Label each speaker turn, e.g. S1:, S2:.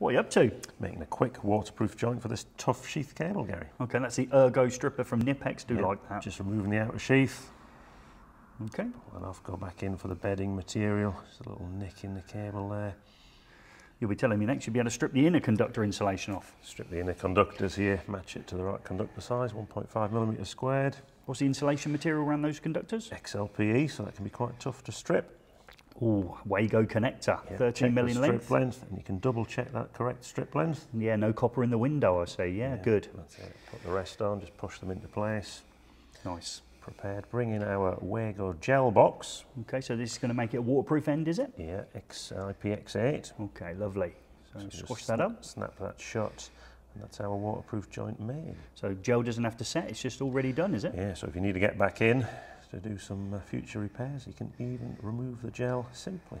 S1: What are you up to?
S2: Making a quick waterproof joint for this tough sheath cable, Gary.
S1: Okay, that's the Ergo stripper from Knipex. Do
S2: Yeah,
S1: like that.
S2: Just removing the outer sheath.
S1: Okay.
S2: And off, go back in for the bedding material. Just a little nick in the cable there.
S1: You'll be telling me next you'll be able to strip the inner conductor insulation off.
S2: Strip the inner conductors here, match it to the right conductor size, 1.5 millimetre squared.
S1: What's the insulation material around those conductors?
S2: XLPE, so that can be quite tough to strip.
S1: Oh, Wago connector,
S2: Yeah,
S1: 13
S2: check the
S1: million
S2: strip
S1: length.
S2: and you can double check that correct strip length.
S1: Yeah, no copper in the window, I say. Yeah, good.
S2: That's it. Put the rest on, just push them into place.
S1: Nice.
S2: Prepared. Bring in our Wago gel box.
S1: Okay, so this is going to make it a waterproof end, is it?
S2: Yeah, X, IPX8.
S1: Okay, lovely. So,
S2: So
S1: squash that up.
S2: Snap that shut, and that's our waterproof joint made.
S1: So gel doesn't have to set, it's just already done, is it?
S2: Yeah, so if you need to get back in to do some uh, future repairs, you can even remove the gel simply.